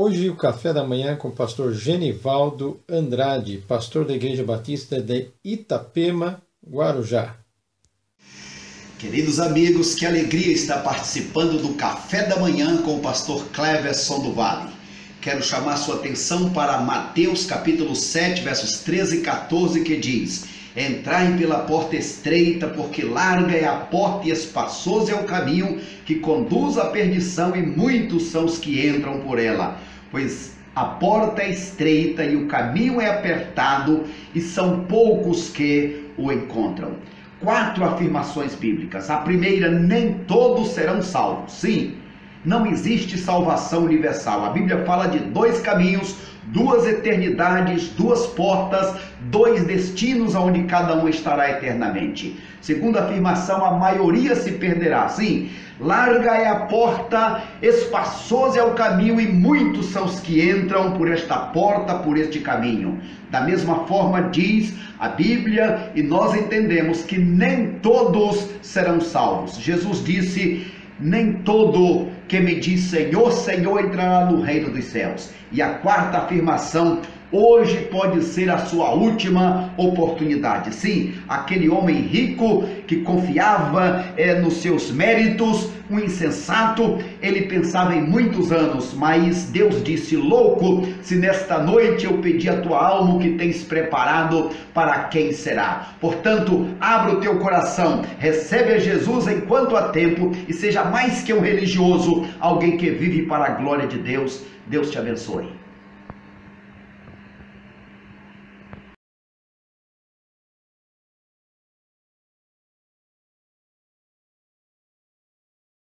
Hoje o café da manhã com o pastor Genivaldo Andrade, pastor da Igreja Batista de Itapema, Guarujá. Queridos amigos, que alegria estar participando do café da manhã com o pastor Cleverson do Vale. Quero chamar sua atenção para Mateus capítulo 7, versos 13 e 14, que diz: Entrai pela porta estreita, porque larga é a porta e espaçoso é o caminho que conduz à perdição, e muitos são os que entram por ela. Pois a porta é estreita e o caminho é apertado, e são poucos que o encontram. Quatro afirmações bíblicas. A primeira, nem todos serão salvos. Sim, não existe salvação universal. A Bíblia fala de dois caminhos, duas eternidades, duas portas, dois destinos onde cada um estará eternamente. Segunda afirmação, a maioria se perderá. Sim, larga é a porta, espaçoso é o caminho e muitos são os que entram por esta porta, por este caminho. Da mesma forma diz a Bíblia e nós entendemos que nem todos serão salvos. Jesus disse: nem todo que me diz Senhor, Senhor entrará no reino dos céus. E a quarta afirmação, hoje pode ser a sua última oportunidade. Sim, aquele homem rico que confiava é, nos seus méritos, um insensato, ele pensava em muitos anos, mas Deus disse: Louco, se nesta noite eu pedir a tua alma, o que tens preparado, para quem será? Portanto, abra o teu coração, recebe a Jesus enquanto há tempo e seja mais que um religioso, alguém que vive para a glória de Deus. Deus te abençoe.